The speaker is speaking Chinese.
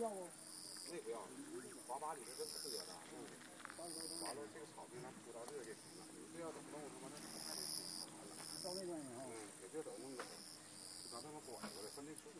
要不？那不要，滑把里头真磕了。完了，这个草坪上铺到这就行了。你这要怎么弄？他妈的还得去查了。到那边去啊？嗯，给这都弄走，把他们拐过来，分那处